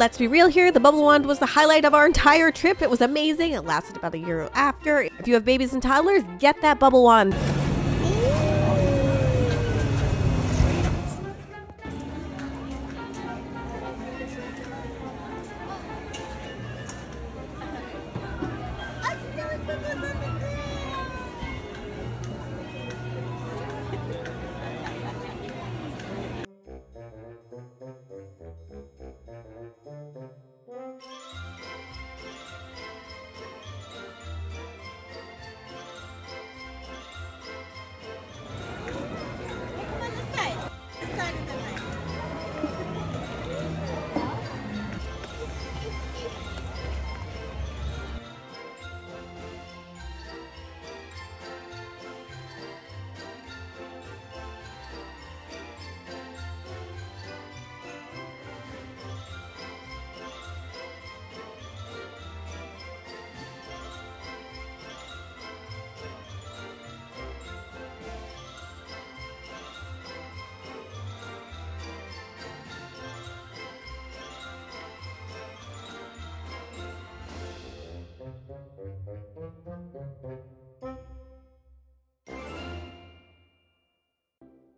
Let's be real here, the bubble wand was the highlight of our entire trip. It was amazing. It lasted about a year after. If you have babies and toddlers, get that bubble wand.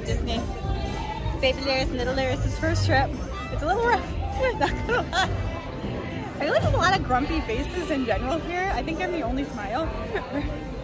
Disney. Baby and Littlelirious' first trip. It's a little rough, not gonna lie. I feel like there's a lot of grumpy faces in general here. I think I'm the only smile.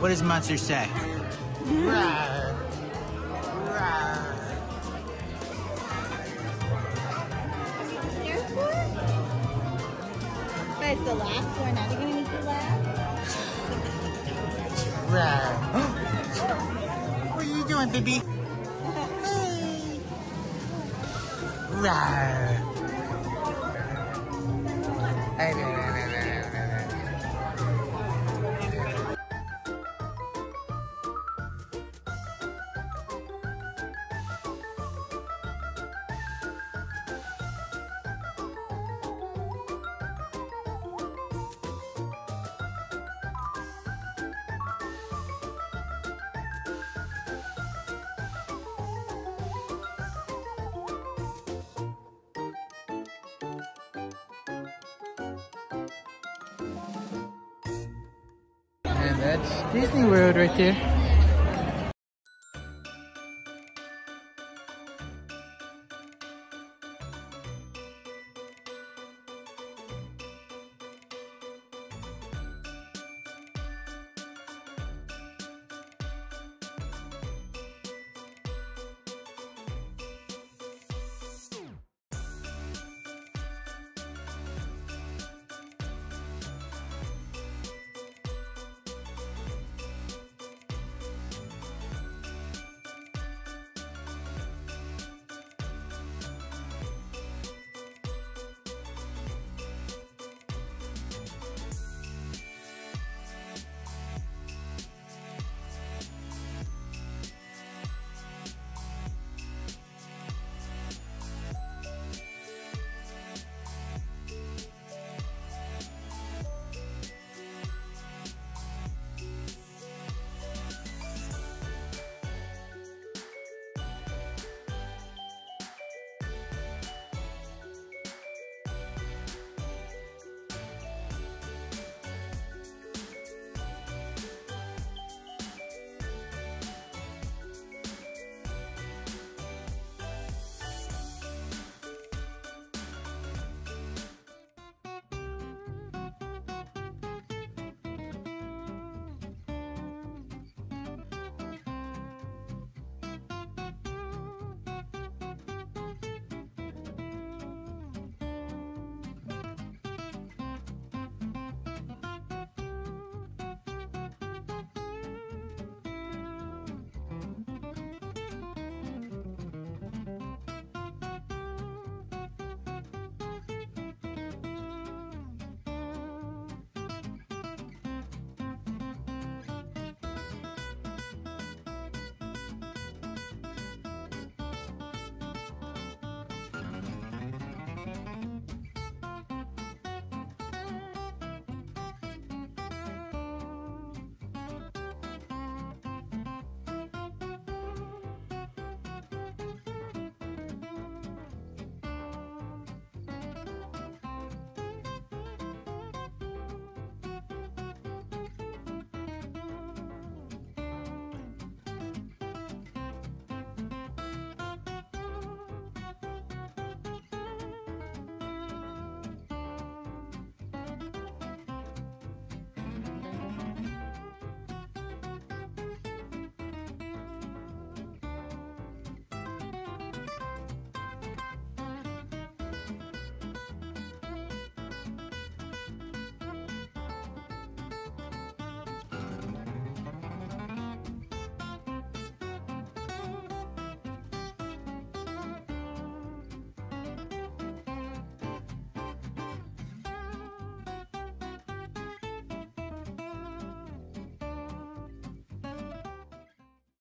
What does Monster say? Rawr. Rawr. Guys, the laugh. We're not gonna make you laugh. Rawr. what are you doing, baby? Hey, hey, hey, hey, Disney World right there.